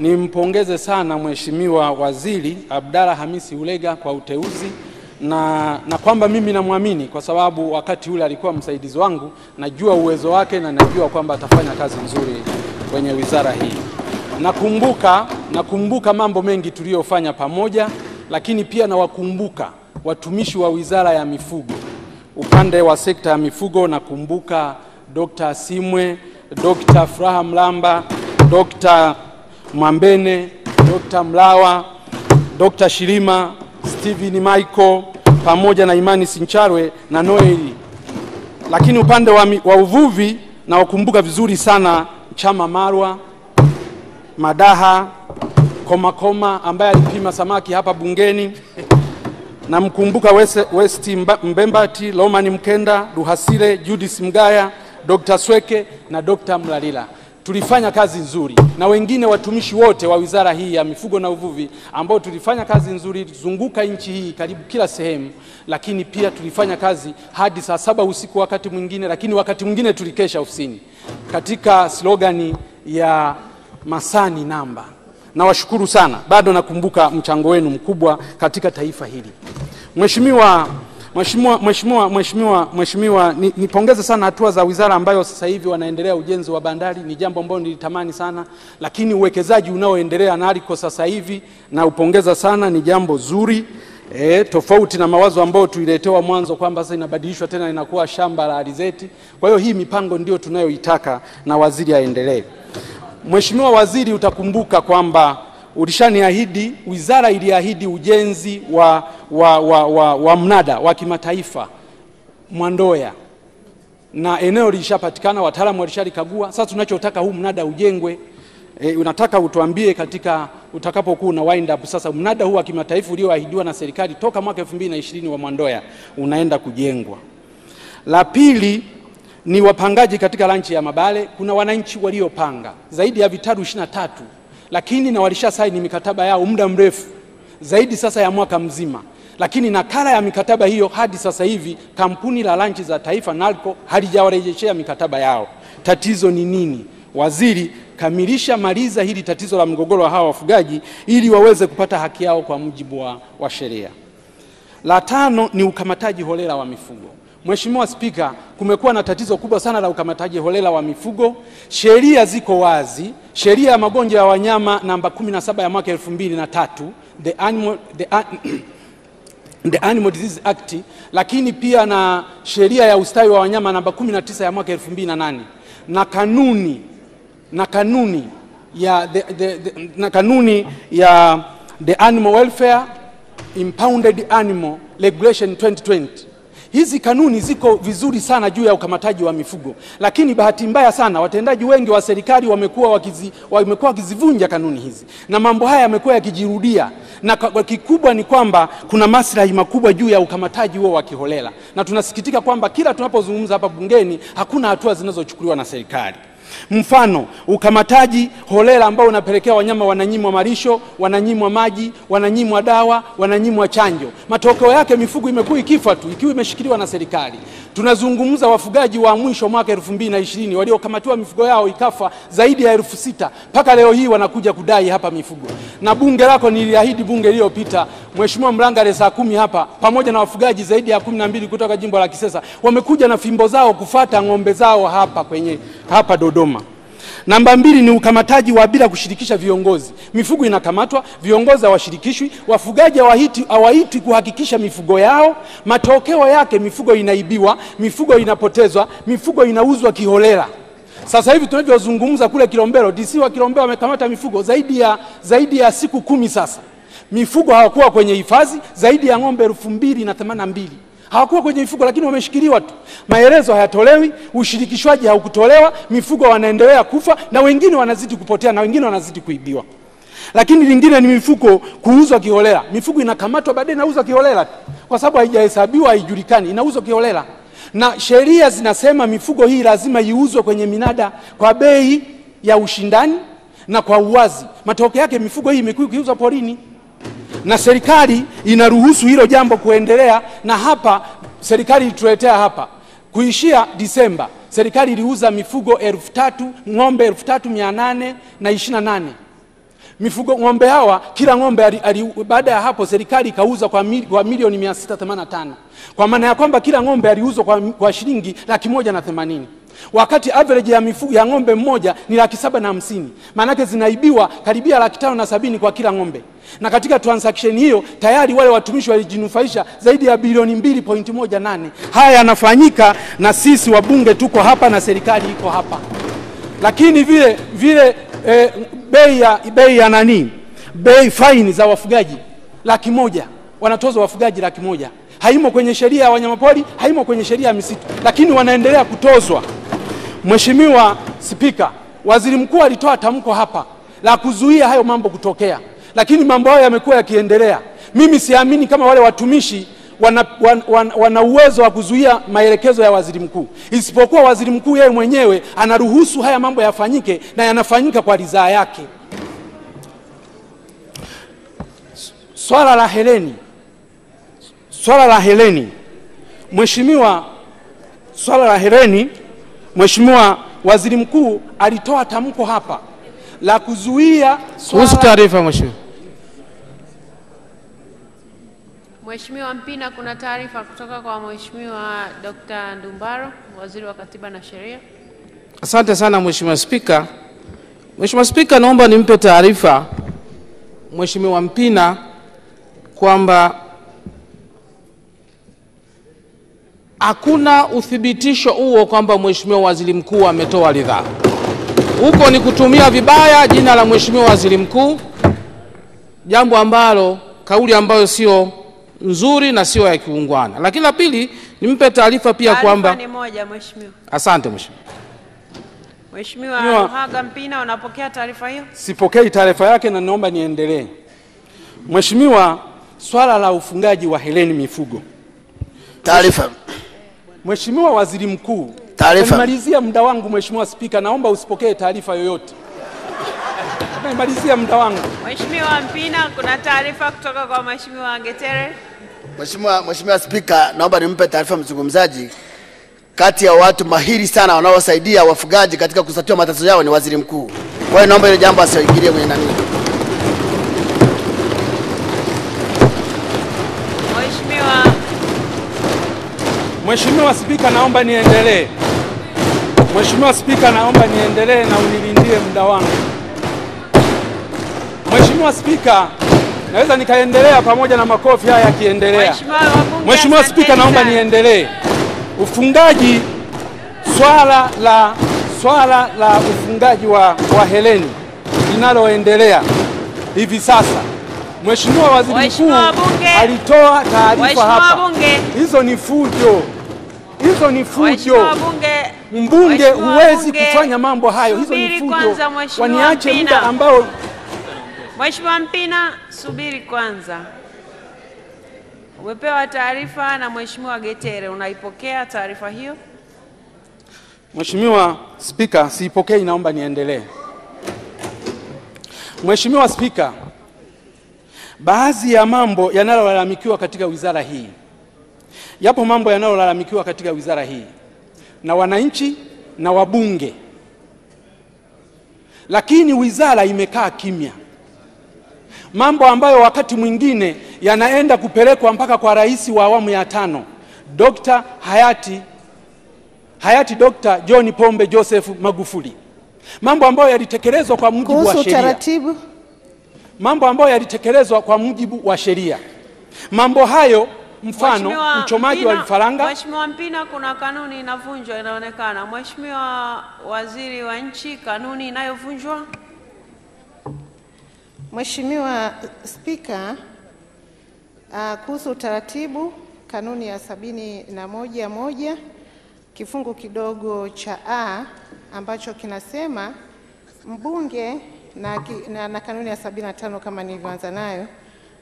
nimpongeze sana Mheshimiwa Waziri Abdalla Hamisi Ulega kwa uteuzi na, na kwamba mimi namwamini kwa sababu wakati ule alikuwa msaidizi wangu, najua uwezo wake na najua kwamba atafanya kazi nzuri kwenye wizara hii. Nakumbuka, nakumbuka mambo mengi tuliyofanya pamoja, lakini pia nawakumbuka watumishi wa Wizara ya Mifugo. Upande wa sekta ya mifugo nakumbuka Dr. Simwe, Dr. Furaha Mlamba, Dr. Mwambene, Dr. Mlawa, Dr. Shirima, Steven Michael pamoja na Imani Sincharwe na Noeli. Lakini upande wa, wa uvuvi nawakumbuka vizuri sana Chama Marwa, Madaha, Komakoma Koma ambaye alipima samaki hapa bungeni. Namkumbuka West, West Mbembati, Lomani Mkenda, Duhasile, Judith Mgaya, Dr. Sweke na Dr. Mlalila. Tulifanya kazi nzuri na wengine watumishi wote wa wizara hii ya mifugo na uvuvi ambao tulifanya kazi nzuri zunguka nchi hii karibu kila sehemu, lakini pia tulifanya kazi hadi saa saba usiku wakati mwingine, lakini wakati mwingine tulikesha ofisini katika slogani ya Masani namba. Nawashukuru sana, bado nakumbuka mchango wenu mkubwa katika taifa hili. Mheshimiwa Mheshimiwa Mheshimiwa Mheshimiwa Mheshimiwa ni, nipongeze sana hatua za wizara ambayo sasa hivi wanaendelea ujenzi wa bandari, ni jambo ambalo nilitamani sana, lakini uwekezaji unaoendelea NARCO sasa hivi na upongeza sana, ni jambo zuri. E, tofauti na mawazo ambayo tuliletewa mwanzo kwamba sasa inabadilishwa tena inakuwa shamba la alizeti. Kwa hiyo hii mipango ndio tunayoitaka na waziri aendelee. Mheshimiwa Waziri, utakumbuka kwamba ulishaniahidi, wizara iliahidi ujenzi wa, wa, wa, wa, wa mnada wa kimataifa Mwandoya na eneo lilishapatikana, wataalamu walishalikagua. Sasa tunachotaka huu mnada ujengwe. E, unataka utuambie katika utakapokuwa una wind up sasa, mnada huu wa kimataifa ulioahidiwa na serikali toka mwaka 2020 wa Mwandoya unaenda kujengwa. La pili ni wapangaji katika ranchi ya Mabale. Kuna wananchi waliopanga zaidi ya vitalu 23 lakini na walisha saini mikataba yao muda mrefu zaidi sasa ya mwaka mzima, lakini nakala ya mikataba hiyo hadi sasa hivi kampuni la ranchi za taifa NARCO halijawarejeshea mikataba yao. Tatizo ni nini? Waziri, kamilisha maliza hili tatizo la mgogoro wa hawa wafugaji ili waweze kupata haki yao kwa mujibu wa, wa sheria. La tano ni ukamataji holela wa mifugo. Mheshimiwa Spika, kumekuwa na tatizo kubwa sana la ukamataji holela wa mifugo. Sheria ziko wazi, sheria ya magonjwa ya wanyama namba 17 ya mwaka 2003 the animal, the, the Animal Disease Act, lakini pia na sheria ya ustawi wa wanyama namba 19 ya mwaka 2008 na kanuni na kanuni ya the, the, the, na kanuni ya the Animal Welfare Impounded Animal Regulation 2020. Hizi kanuni ziko vizuri sana juu ya ukamataji wa mifugo, lakini bahati mbaya sana watendaji wengi wa serikali wamekuwa wakizi, wamekuwa wakizivunja kanuni hizi. Na mambo haya yamekuwa yakijirudia, na kwa- kikubwa ni kwamba kuna maslahi makubwa juu ya ukamataji huo wa kiholela, na tunasikitika kwamba kila tunapozungumza hapa bungeni hakuna hatua zinazochukuliwa na serikali. Mfano, ukamataji holela ambao unapelekea wanyama wananyimwa malisho, wananyimwa maji, wananyimwa dawa, wananyimwa chanjo. Matokeo yake mifugo imekuwa ikifa tu ikiwa imeshikiliwa na serikali. Tunazungumza wafugaji wa mwisho mwaka elfu mbili na ishirini waliokamatiwa mifugo yao ikafa zaidi ya elfu sita mpaka leo hii wanakuja kudai hapa mifugo. Na bunge lako niliahidi bunge lililopita, Mheshimiwa Mlangale, saa kumi hapa pamoja na wafugaji zaidi ya kumi na mbili kutoka jimbo la Kisesa wamekuja na fimbo zao kufata ng'ombe zao hapa kwenye hapa Dodoma. Namba mbili ni ukamataji wa bila kushirikisha viongozi. Mifugo inakamatwa, viongozi hawashirikishwi, wafugaji hawaitwi kuhakikisha mifugo yao. Matokeo yake mifugo inaibiwa, mifugo inapotezwa, mifugo inauzwa kiholela. Sasa hivi tunavyozungumza kule Kilombero, DC wa Kilombero wamekamata mifugo zaidi ya, zaidi ya siku kumi sasa. Mifugo hawakuwa kwenye hifadhi, zaidi ya ng'ombe elfu mbili na themanini na mbili hawakuwa kwenye mifugo, lakini wameshikiliwa tu. Maelezo hayatolewi, ushirikishwaji haukutolewa, mifugo wanaendelea kufa na wengine wanazidi kupotea na wengine wanazidi kuibiwa. Lakini lingine ni mifugo kuuzwa kiholela. Mifugo inakamatwa baadaye inauzwa kiholela kwa sababu haijahesabiwa, haijulikani, inauzwa kiholela na sheria zinasema mifugo hii lazima iuzwe kwenye minada kwa bei ya ushindani na kwa uwazi. Matokeo yake mifugo hii imekuwa ikiuzwa porini na serikali inaruhusu hilo jambo kuendelea, na hapa serikali ilituletea hapa. Kuishia Disemba, serikali iliuza mifugo elfu tatu ng'ombe elfu tatu mia nane na ishirini na nane. Mifugo ng'ombe hawa kila ng'ombe baada ya hapo serikali ikauza kwa, mil, kwa milioni 685 kwa maana ya kwamba kila ng'ombe aliuzwa kwa, kwa shilingi laki moja na themanini wakati average ya, mifu, ya ng'ombe mmoja ni laki saba na hamsini. Maanake zinaibiwa karibia laki tano na sabini kwa kila ng'ombe. Na katika transaction hiyo tayari wale watumishi walijinufaisha zaidi ya bilioni mbili pointi moja nane. Haya yanafanyika na sisi wabunge tuko hapa na serikali iko hapa. Lakini vile vile e, bei ya bei ya nani? Bei faini za wafugaji laki moja. Wanatozwa wafugaji laki moja. Haimo kwenye sheria ya wanyamapori haimo kwenye sheria ya misitu. Lakini wanaendelea kutozwa mheshimiwa spika waziri mkuu alitoa tamko hapa la kuzuia hayo mambo kutokea lakini mambo hayo yamekuwa yakiendelea. Mimi siamini kama wale watumishi wana, wana, wana, wana uwezo wa kuzuia maelekezo ya waziri mkuu, isipokuwa waziri mkuu yeye mwenyewe anaruhusu haya mambo yafanyike na yanafanyika kwa ridhaa yake. Swala la Heleni, swala la Heleni, mheshimiwa, swala la Heleni, mheshimiwa waziri mkuu alitoa tamko hapa la kuzuia Kuhusu swala taarifa mheshimiwa. Mheshimiwa Mpina, kuna taarifa kutoka kwa Mheshimiwa Dr. Ndumbaro, Waziri wa Katiba na Sheria. Asante sana Mheshimiwa Spika. Mheshimiwa Spika, naomba nimpe taarifa Mheshimiwa Mpina kwamba hakuna uthibitisho huo kwamba Mheshimiwa Waziri Mkuu ametoa ridhaa. Huko ni kutumia vibaya jina la Mheshimiwa Waziri Mkuu, jambo ambalo kauli ambayo sio nzuri na sio ya kiungwana. Lakini la pili, nimpe taarifa pia kwamba ni moja, Mheshimiwa. asante Mheshimiwa. Mheshimiwa Mheshimiwa- Luhaga Mpina, unapokea taarifa hiyo? sipokei taarifa yake na naomba niendelee. Mheshimiwa, swala la ufungaji wa Heleni mifugo, Taarifa. Mheshimiwa Waziri Mkuu, Taarifa. nimalizia muda wangu. Mheshimiwa Spika, naomba usipokee taarifa yoyote. Nimalizia muda wangu. Mheshimiwa Mpina, kuna taarifa kutoka kwa Mheshimiwa Ngetere. Mheshimiwa Mheshimiwa Spika, naomba nimpe taarifa mzungumzaji. Kati ya watu mahiri sana wanaowasaidia wafugaji katika kutatua matatizo yao ni waziri mkuu. Kwa hiyo naomba ile jambo asiingilie kwenye nani. Mheshimiwa Mheshimiwa Spika, naomba niendelee. Mheshimiwa Spika, naomba niendelee na unilindie muda wangu. Mheshimiwa Spika, naweza nikaendelea pamoja na makofi haya yakiendelea. Mheshimiwa Spika, naomba niendelee. Ufungaji, swala la swala la ufungaji wa, wa Heleni linaloendelea hivi sasa, Mheshimiwa Waziri Mkuu alitoa taarifa hapa. Hizo ni fujo, hizo ni fujo. Mbunge huwezi kufanya mambo hayo, hizo ni fujo. Waniache muda ambao Mheshimiwa Mpina, subiri kwanza. Umepewa taarifa na Mheshimiwa Getere, unaipokea taarifa hiyo? Mheshimiwa Spika, siipokei, naomba niendelee. Mheshimiwa Spika, baadhi ya mambo yanayolalamikiwa katika wizara hii, yapo mambo yanayolalamikiwa katika wizara hii na wananchi na wabunge, lakini wizara imekaa kimya, mambo ambayo wakati mwingine yanaenda kupelekwa mpaka kwa rais wa awamu ya tano Dr. hayati hayati Dr. John Pombe Joseph Magufuli, mambo ambayo yalitekelezwa kwa mujibu wa sheria, Taratibu, mambo ambayo yalitekelezwa kwa mujibu wa sheria. Mambo hayo mfano Mheshimiwa uchomaji wa vifaranga. Mheshimiwa Mpina, kuna kanuni inavunjwa inaonekana. Mheshimiwa Waziri wa Nchi, kanuni inayovunjwa. Mheshimiwa Spika, uh, kuhusu utaratibu, kanuni ya sabini na moja moja kifungu kidogo cha A ambacho kinasema mbunge na, na, na kanuni ya sabini na tano kama nilivyoanza nayo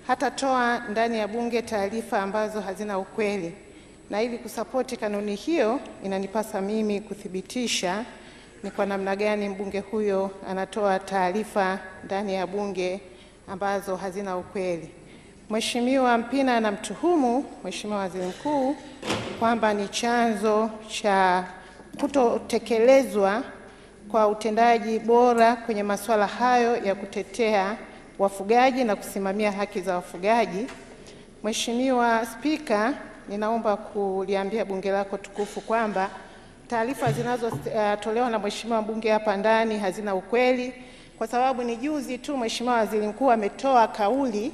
hatatoa ndani ya bunge taarifa ambazo hazina ukweli, na ili kusapoti kanuni hiyo inanipasa mimi kuthibitisha ni kwa namna gani mbunge huyo anatoa taarifa ndani ya bunge ambazo hazina ukweli. Mheshimiwa Mpina anamtuhumu Mheshimiwa Waziri Mkuu kwamba ni chanzo cha kutotekelezwa kwa utendaji bora kwenye masuala hayo ya kutetea wafugaji na kusimamia haki za wafugaji. Mheshimiwa Spika, ninaomba kuliambia bunge lako tukufu kwamba taarifa zinazotolewa na Mheshimiwa mbunge hapa ndani hazina ukweli, kwa sababu ni juzi tu Mheshimiwa Waziri Mkuu ametoa kauli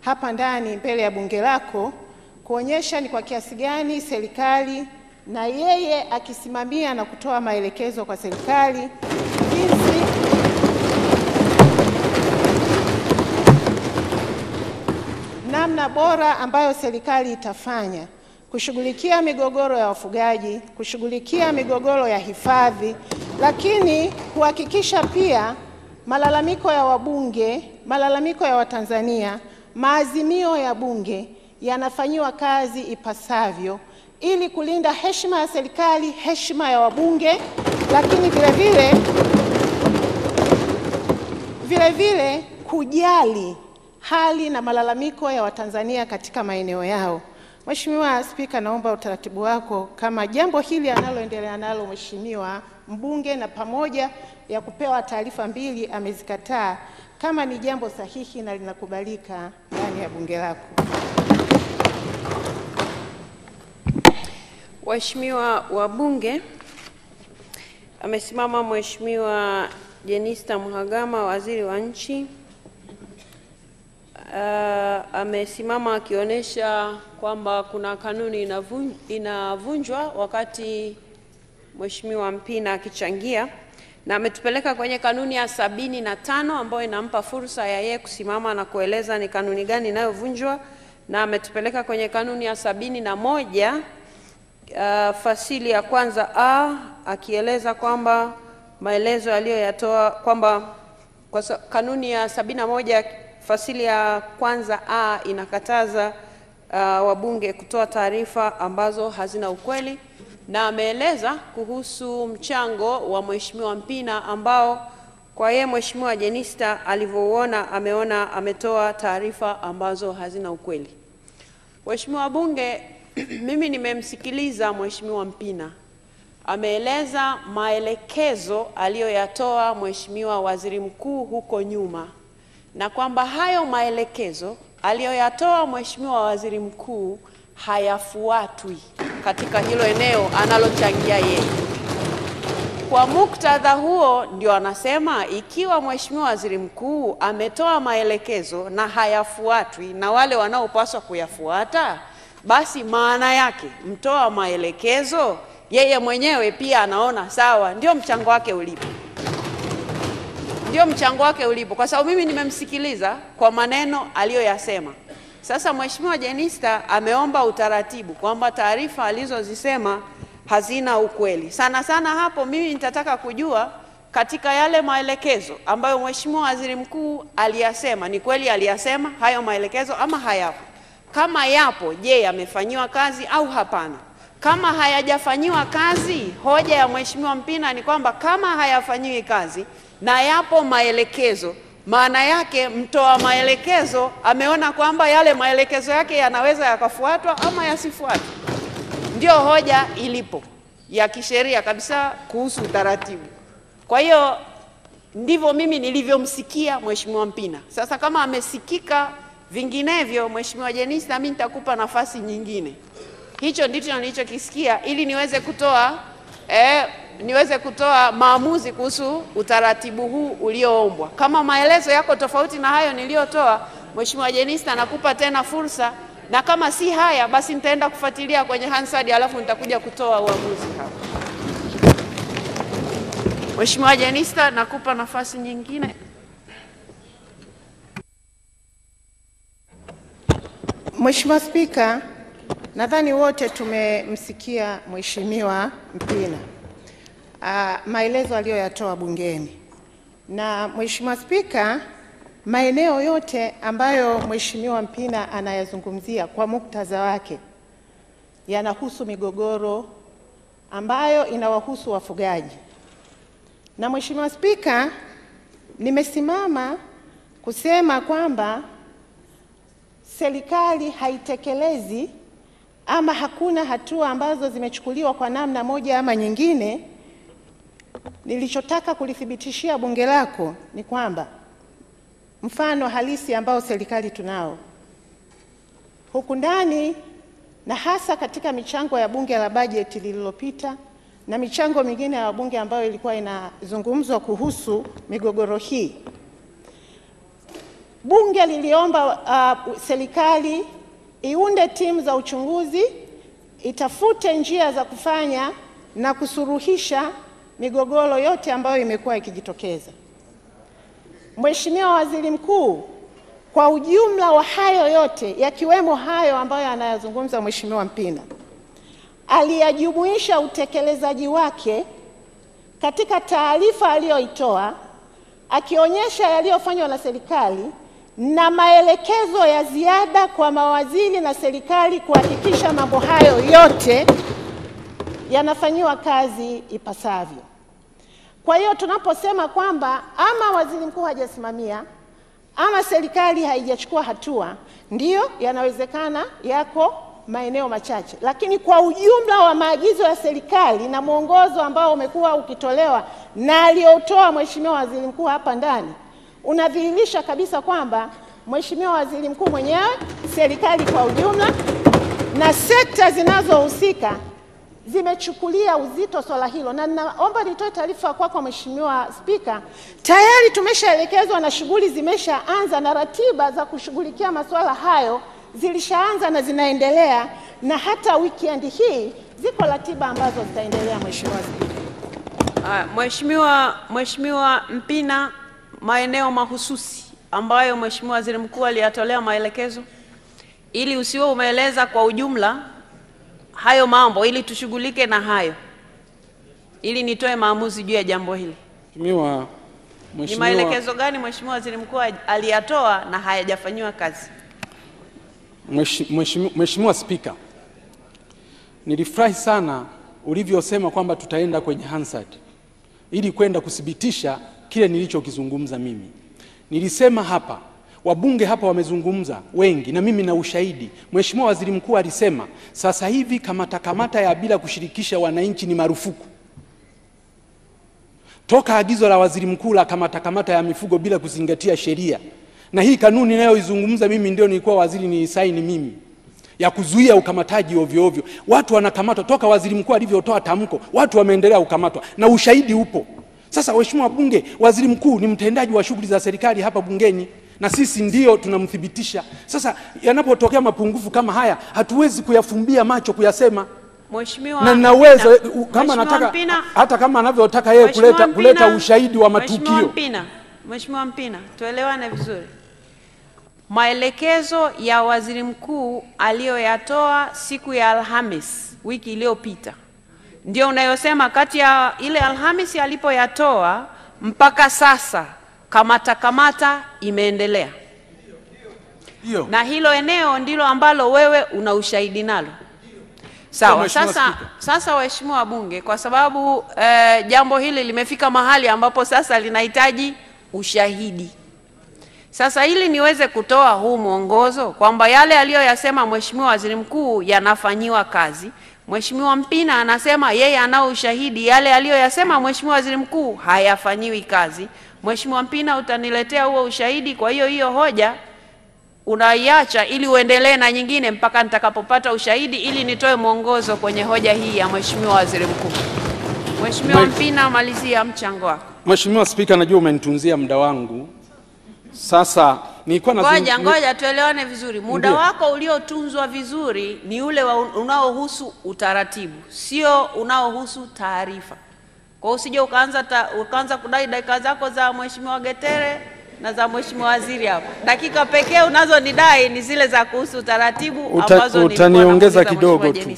hapa ndani mbele ya bunge lako kuonyesha ni kwa kiasi gani serikali na yeye akisimamia na kutoa maelekezo kwa serikali namna bora ambayo serikali itafanya kushughulikia migogoro ya wafugaji, kushughulikia migogoro ya hifadhi, lakini kuhakikisha pia malalamiko ya wabunge, malalamiko ya Watanzania, maazimio ya bunge yanafanyiwa kazi ipasavyo ili kulinda heshima ya serikali, heshima ya wabunge, lakini vile vile vile vile kujali hali na malalamiko ya Watanzania katika maeneo yao. Mheshimiwa Spika, naomba utaratibu wako kama jambo hili analoendelea nalo Mheshimiwa mbunge na pamoja ya kupewa taarifa mbili amezikataa, kama ni jambo sahihi na linakubalika ndani ya bunge lako. Waheshimiwa wabunge, amesimama Mheshimiwa Jenista Mhagama, waziri wa nchi. Uh, amesimama akionyesha kwamba kuna kanuni inavun, inavunjwa wakati Mheshimiwa Mpina akichangia na ametupeleka kwenye kanuni ya sabini na tano ambayo inampa fursa ya yeye kusimama na kueleza ni kanuni gani inayovunjwa na ametupeleka kwenye kanuni ya sabini na moja uh, fasili ya kwanza a akieleza kwamba maelezo aliyoyatoa kwamba kwa kanuni ya sabini na moja fasili ya kwanza a inakataza uh, wabunge kutoa taarifa ambazo hazina ukweli na ameeleza kuhusu mchango wa Mheshimiwa Mpina ambao kwa yeye Mheshimiwa Jenista alivyouona ameona ametoa taarifa ambazo hazina ukweli. Mheshimiwa wabunge, mimi nimemsikiliza Mheshimiwa Mpina ameeleza maelekezo aliyoyatoa Mheshimiwa Waziri Mkuu huko nyuma, na kwamba hayo maelekezo aliyoyatoa Mheshimiwa Waziri Mkuu hayafuatwi katika hilo eneo analochangia yeye. Kwa muktadha huo ndio anasema ikiwa Mheshimiwa Waziri Mkuu ametoa maelekezo na hayafuatwi na wale wanaopaswa kuyafuata, basi maana yake mtoa maelekezo yeye mwenyewe pia anaona sawa, ndio mchango wake ulipo, ndio mchango wake ulipo, kwa sababu mimi nimemsikiliza kwa maneno aliyoyasema. Sasa Mheshimiwa Jenista ameomba utaratibu kwamba taarifa alizozisema hazina ukweli. Sana sana hapo mimi nitataka kujua katika yale maelekezo ambayo Mheshimiwa Waziri Mkuu aliyasema, ni kweli aliyasema hayo maelekezo ama hayapo? Kama yapo, je, yamefanyiwa kazi au hapana? Kama hayajafanyiwa kazi, hoja ya Mheshimiwa Mpina ni kwamba kama hayafanyiwi kazi na yapo maelekezo, maana yake mtoa maelekezo ameona kwamba yale maelekezo yake yanaweza yakafuatwa ama yasifuatwe. Ndio hoja ilipo ya kisheria kabisa kuhusu utaratibu. Kwa hiyo ndivyo mimi nilivyomsikia Mheshimiwa Mpina. Sasa kama amesikika vinginevyo, Mheshimiwa Jenista, mimi nitakupa nafasi nyingine. Hicho ndicho nilichokisikia ili niweze kutoa eh, niweze kutoa maamuzi kuhusu utaratibu huu ulioombwa. Kama maelezo yako tofauti na hayo niliyotoa, Mheshimiwa Jenista, nakupa tena fursa, na kama si haya, basi nitaenda kufuatilia kwenye Hansard, alafu nitakuja kutoa uamuzi hapa. Mheshimiwa Jenista, nakupa nafasi nyingine. Mheshimiwa Spika, nadhani wote tumemsikia Mheshimiwa Mpina ah, maelezo aliyoyatoa bungeni. Na Mheshimiwa Spika, maeneo yote ambayo Mheshimiwa Mpina anayazungumzia kwa muktadha wake yanahusu migogoro ambayo inawahusu wafugaji. Na Mheshimiwa Spika, nimesimama kusema kwamba serikali haitekelezi ama hakuna hatua ambazo zimechukuliwa kwa namna moja ama nyingine. Nilichotaka kulithibitishia bunge lako ni kwamba mfano halisi ambao serikali tunao huku ndani na hasa katika michango ya bunge la bajeti lililopita na michango mingine ya wabunge ambayo ilikuwa inazungumzwa kuhusu migogoro hii. Bunge liliomba uh, serikali iunde timu za uchunguzi, itafute njia za kufanya na kusuruhisha migogoro yote ambayo imekuwa ikijitokeza. Mheshimiwa Waziri Mkuu, kwa ujumla wa hayo yote yakiwemo hayo ambayo anayazungumza Mheshimiwa Mpina, aliyajumuisha utekelezaji wake katika taarifa aliyoitoa akionyesha yaliyofanywa na serikali na maelekezo ya ziada kwa mawaziri na serikali kuhakikisha mambo hayo yote yanafanyiwa kazi ipasavyo. Kwa hiyo tunaposema kwamba ama waziri mkuu hajasimamia ama serikali haijachukua hatua, ndiyo yanawezekana yako maeneo machache, lakini kwa ujumla wa maagizo ya serikali na mwongozo ambao umekuwa ukitolewa na aliyotoa Mheshimiwa Waziri Mkuu hapa ndani unadhihirisha kabisa kwamba Mheshimiwa Waziri Mkuu mwenyewe, serikali kwa ujumla na sekta zinazohusika zimechukulia uzito swala hilo, na naomba nitoe taarifa kwako kwa Mheshimiwa Spika, tayari tumeshaelekezwa na shughuli zimeshaanza na ratiba za kushughulikia masuala hayo zilishaanza na zinaendelea, na hata weekend hii ziko ratiba ambazo zitaendelea. Mheshimiwa Spika. Haya, Mheshimiwa Mheshimiwa Mpina, maeneo mahususi ambayo Mheshimiwa Waziri Mkuu aliyatolea maelekezo ili usiwe umeeleza kwa ujumla hayo mambo ili tushughulike na hayo ili nitoe maamuzi juu ya jambo hili. Mheshimiwa Ni maelekezo gani Mheshimiwa Waziri Mkuu aliyatoa na hayajafanyiwa kazi? Mheshi- Mheshimiwa Mheshimiwa Spika, nilifurahi sana ulivyosema kwamba tutaenda kwenye Hansard ili kwenda kuthibitisha kile nilichokizungumza mimi. Nilisema hapa, wabunge hapa wamezungumza wengi, na mimi na ushahidi. Mheshimiwa Waziri Mkuu alisema sasa hivi kamata kamata ya bila kushirikisha wananchi ni marufuku toka agizo la waziri mkuu la kamata kamata ya mifugo bila kuzingatia sheria, na hii kanuni inayoizungumza mimi ndio nilikuwa waziri niisaini mimi ya kuzuia ukamataji ovyo ovyo. Watu wanakamatwa toka waziri mkuu alivyotoa tamko, watu wameendelea kukamatwa na ushahidi upo. Sasa waheshimiwa wabunge, waziri mkuu ni mtendaji wa shughuli za serikali hapa bungeni na sisi ndio tunamthibitisha. Sasa yanapotokea mapungufu kama haya, hatuwezi kuyafumbia macho kuyasema Mheshimiwa na naweza kama nataka Mpina, hata kama anavyotaka yeye kuleta, kuleta ushahidi wa matukio. Mpina, Mheshimiwa Mpina, tuelewane vizuri. Maelekezo ya waziri mkuu aliyoyatoa siku ya Alhamis wiki iliyopita ndio unayosema kati ya ile Alhamis alipoyatoa mpaka sasa kamata kamata imeendelea, na hilo eneo ndilo ambalo wewe una ushahidi nalo. Sawa, sasa, sasa waheshimiwa wabunge, kwa sababu eh, jambo hili limefika mahali ambapo sasa linahitaji ushahidi. Sasa ili niweze kutoa huu mwongozo kwamba yale aliyoyasema Mheshimiwa Waziri Mkuu yanafanyiwa kazi, Mheshimiwa Mpina anasema yeye anao ushahidi, yale aliyoyasema Mheshimiwa Waziri Mkuu hayafanyiwi kazi. Mheshimiwa Mpina, utaniletea huo ushahidi. Kwa hiyo hiyo hoja unaiacha ili uendelee na nyingine mpaka nitakapopata ushahidi ili nitoe mwongozo kwenye hoja hii ya Mheshimiwa Waziri Mkuu. Mheshimiwa Mpina, malizia mchango wako. Mheshimiwa Spika, najua umenitunzia muda wangu. Sasa nilikuwa na Ngoja ngoja tuelewane vizuri. Muda Ndiyo. wako uliotunzwa vizuri ni ule unaohusu utaratibu, sio unaohusu taarifa. Kwa usije ukaanza ukaanza kudai dakika zako za Mheshimiwa Getere na za Mheshimiwa Waziri hapo. Dakika pekee unazonidai ni zile za kuhusu utaratibu Uta- ambazo utaniongeza kidogo tu.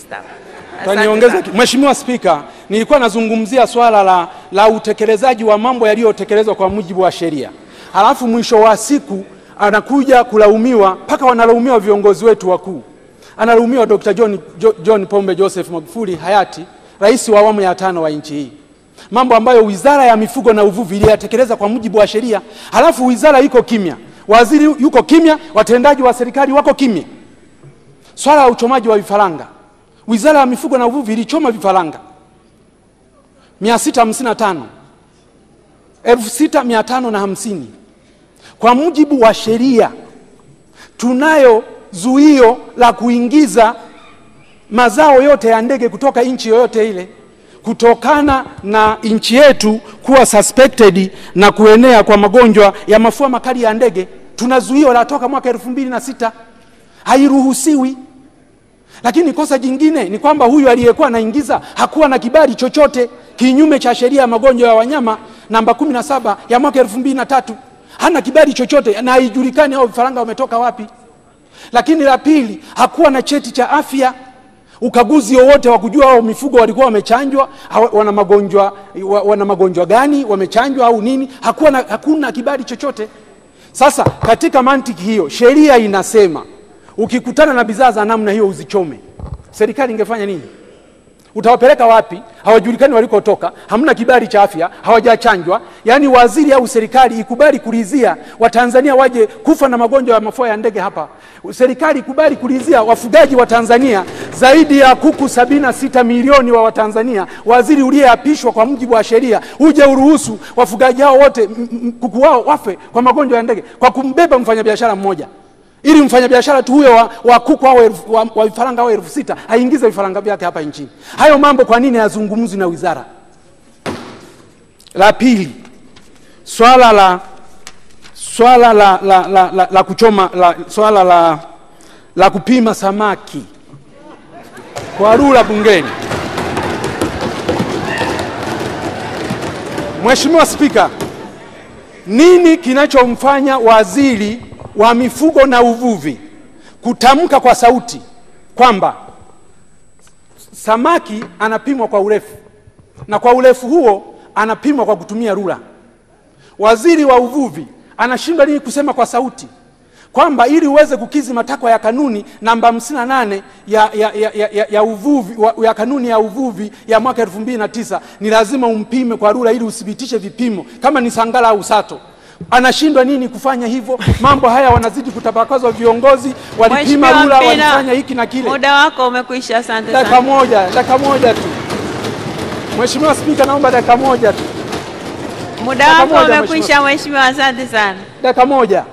Utaniongeza Mheshimiwa Spika, nilikuwa nazungumzia swala la, la utekelezaji wa mambo yaliyotekelezwa kwa mujibu wa sheria, halafu mwisho wa siku anakuja kulaumiwa, mpaka wanalaumiwa viongozi wetu wakuu. Analaumiwa Dr. John, John Pombe Joseph Magufuli hayati rais wa awamu ya tano wa nchi hii, mambo ambayo wizara ya mifugo na uvuvi iliyatekeleza kwa mujibu wa sheria, halafu wizara iko kimya, waziri yuko kimya, watendaji wa serikali wako kimya. Swala la uchomaji wa vifaranga, wizara ya mifugo na uvuvi ilichoma vifaranga. 655 6550 Kwa mujibu wa sheria, tunayo zuio la kuingiza mazao yote ya ndege kutoka nchi yoyote ile kutokana na nchi yetu kuwa suspected na kuenea kwa magonjwa ya mafua makali ya ndege. Tuna zuio la toka mwaka elfu mbili na sita, hairuhusiwi. Lakini kosa jingine ni kwamba huyu aliyekuwa anaingiza hakuwa na kibali chochote, kinyume cha sheria ya magonjwa ya wanyama namba 17 ya mwaka elfu mbili na tatu. Hana kibali chochote na haijulikani hao vifaranga wametoka wapi. Lakini la pili, hakuwa na cheti cha afya ukaguzi wowote wa kujua hao mifugo walikuwa wamechanjwa, wana magonjwa wana magonjwa gani, wamechanjwa au nini. Hakuwa na, hakuna kibali chochote. Sasa katika mantiki hiyo, sheria inasema ukikutana na bidhaa za namna hiyo uzichome. Serikali ingefanya nini? Utawapeleka wapi? Hawajulikani walikotoka, hamna kibali cha afya, hawajachanjwa. Yaani waziri au serikali ikubali kulizia Watanzania waje kufa na magonjwa ya mafua ya ndege hapa. Serikali ikubali kulizia wafugaji wa Tanzania zaidi ya kuku sabini na sita milioni wa Watanzania. Waziri uliyeapishwa kwa mujibu wa sheria uje uruhusu wafugaji hao wote kuku wao wafe kwa magonjwa ya ndege kwa kumbeba mfanyabiashara mmoja ili mfanyabiashara tu huyo wa, wa kuku au wa, vifaranga au elfu sita aingize vifaranga vyake hapa nchini. Hayo mambo kwa nini hayazungumzwi na wizara? La pili, swala la swala la, la, la, la, la kuchoma la, swala la, la kupima samaki kwa rula bungeni. Mheshimiwa Spika, nini kinachomfanya waziri wa mifugo na uvuvi kutamka kwa sauti kwamba samaki anapimwa kwa urefu na kwa urefu huo anapimwa kwa kutumia rula? Waziri wa uvuvi anashindwa nini kusema kwa sauti kwamba ili uweze kukizi matakwa ya kanuni namba 58 ya, ya, ya, ya, ya, uvuvi, ya kanuni ya uvuvi ya mwaka 2009 ni lazima umpime kwa rula ili uthibitishe vipimo kama ni sangala au sato. Anashindwa nini kufanya hivyo? Mambo haya wanazidi kutapakazwa, viongozi walipima rula, walifanya hiki na kile. Muda wako umekwisha, asante sana. Dakika moja, dakika moja tu. Mheshimiwa Spika, naomba dakika moja tu, Muda wako umekwisha Mheshimiwa, asante sana. dakika moja,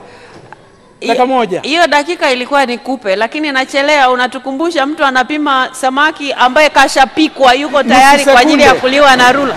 dakika moja. Hiyo dakika ilikuwa nikupe, lakini nachelea. Unatukumbusha mtu anapima samaki ambaye kashapikwa, yuko tayari kwa ajili ya kuliwa na rula.